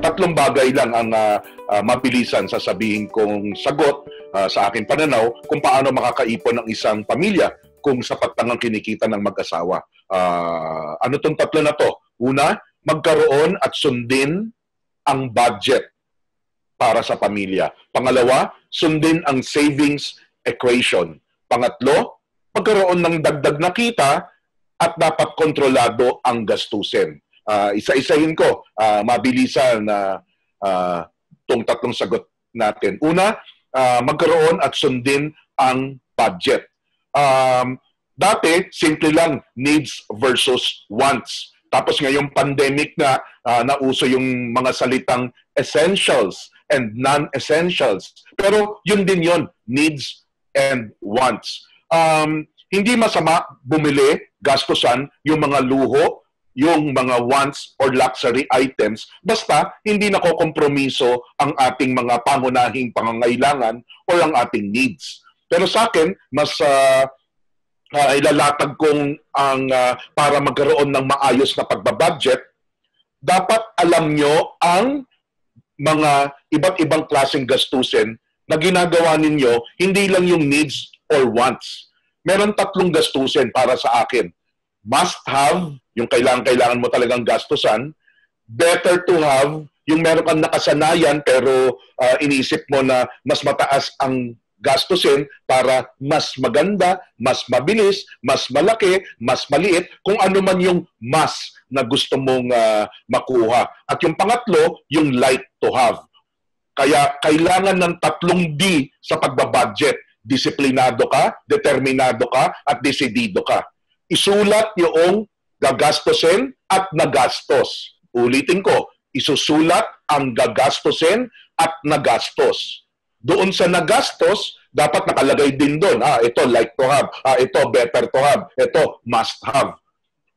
tatlong bagay lang ang uh, uh, mabilisan sasabihin kong sagot uh, sa aking pananaw kung paano makakaipon ng isang pamilya kung sapat lang ang kinikita ng mag-asawa. Uh, ano tong tatlo na to? Una, magkaroon at sundin ang budget para sa pamilya. Pangalawa, sundin ang savings equation. Pangatlo, magkaroon ng dagdag na kita at dapat kontrolado ang gastusin. Uh, isa-isahin ko, uh, mabilisan na uh, tong tatlong sagot natin. Una, uh, magkaroon at sundin ang budget. Um, dati, simple lang, needs versus wants. Tapos ngayong pandemic na uh, nauso yung mga salitang essentials and non-essentials. Pero yun din yon needs and wants. Um, hindi masama bumili, gastusan yung mga luho, yung mga wants or luxury items basta hindi nakokompromiso ang ating mga pangunahing pangangailangan or ang ating needs. Pero sa akin, mas uh, uh, ilalatag kong ang uh, para magkaroon ng maayos na pagbabudget, dapat alam nyo ang mga iba't ibang klaseng gastusin na ginagawa ninyo, hindi lang yung needs or wants. Meron tatlong gastusin para sa akin. Must have, yung kailangan-kailangan mo talagang gastusan. Better to have, yung meron kang nakasanayan pero uh, iniisip mo na mas mataas ang gastusin para mas maganda, mas mabilis, mas malaki, mas maliit, kung ano man yung mas na gusto mong uh, makuha. At yung pangatlo, yung like to have. Kaya kailangan ng tatlong D sa pagbabudget. Disiplinado ka, determinado ka, at desidido ka. Isulat yung gagastosin at nagastos. Ulitin ko, isusulat ang gagastosin at nagastos doon sa nagastos, dapat nakalagay din doon, ah, ito like to have, ah, ito better to have, ito must have.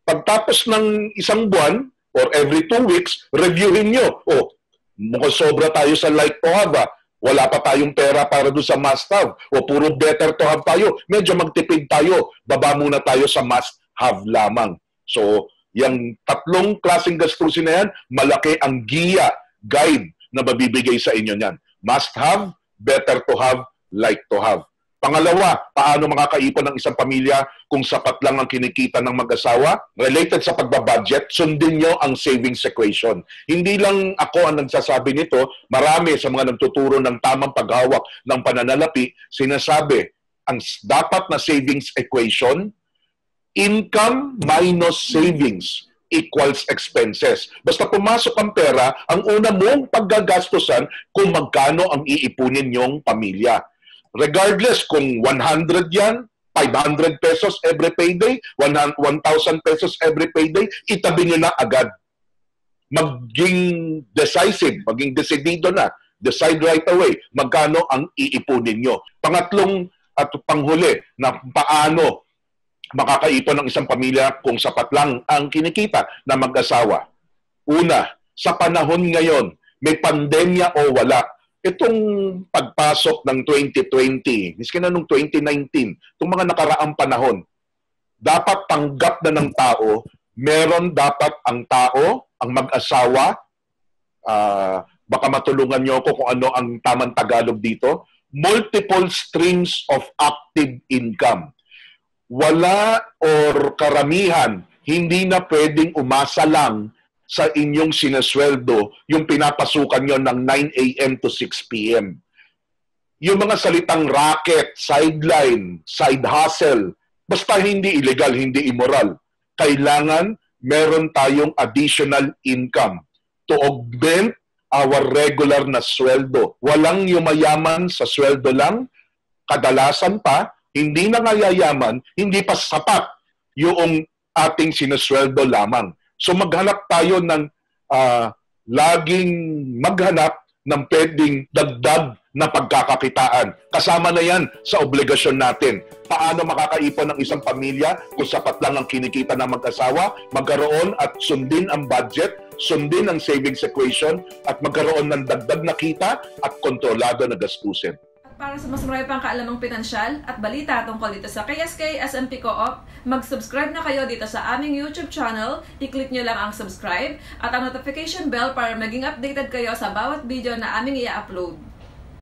Pagtapos ng isang buwan, or every two weeks, reviewin nyo. Oh, mukhang sobra tayo sa like to have, ah. Wala pa tayong pera para doon sa must have. O puro better to have tayo. Medyo magtipid tayo. Baba muna tayo sa must have lamang. So, yung tatlong klaseng gastusin na yan, malaki ang giya, guide na mabibigay sa inyo niyan. Must have, better to have, like to have. Pangalawa, paano makakaipon ng isang pamilya kung sapat lang ang kinikita ng mag-asawa? Related sa pagbabudget, sundin nyo ang savings equation. Hindi lang ako ang nagsasabi nito, marami sa mga nagtuturo ng tamang paghawak ng pananalapi, sinasabi, ang dapat na savings equation, income minus savings equals expenses. Basta pumasok ang pera, ang una mong paggagastusan kung magkano ang iipunin yung pamilya. Regardless kung 100 yan, 500 pesos every payday, 1,000 pesos every payday, itabi nyo na agad. Maging decisive, maging decidido na. Decide right away magkano ang iipunin nyo. Pangatlong at panghuli na paano makakaipon ng isang pamilya kung sapat lang ang kinikita na mag-asawa. Una, sa panahon ngayon, may pandemya o wala, itong pagpasok ng 2020, miski na nung 2019, itong mga nakaraang panahon, dapat tanggap na ng tao, meron dapat ang tao, ang mag-asawa, uh, baka matulungan niyo ako kung ano ang tamang Tagalog dito, multiple streams of active income wala or karamihan hindi na pwedeng umasa lang sa inyong sinasweldo yung pinapasukan nyo ng 9 a.m. to 6 p.m. Yung mga salitang racket, sideline, side hustle, basta hindi illegal, hindi immoral, kailangan meron tayong additional income to augment our regular na sweldo. Walang yumayaman sa sweldo lang, kadalasan pa, hindi na yayaman, hindi pa sapat yung ating sinusweldo lamang. So maghanap tayo ng uh, laging maghanap ng pwedeng dagdag na pagkakakitaan. Kasama na yan sa obligasyon natin. Paano makakaipon ng isang pamilya kung sapat lang ang kinikita ng mag-asawa, magkaroon at sundin ang budget, sundin ang savings equation, at magkaroon ng dagdag na kita at kontrolado na gastusin Para sa mas marami pang kaalamang pinansyal at balita tungkol dito sa KSK SMP Co-op, mag-subscribe na kayo dito sa aming YouTube channel. I-click nyo lang ang subscribe at ang notification bell para maging updated kayo sa bawat video na aming i-upload.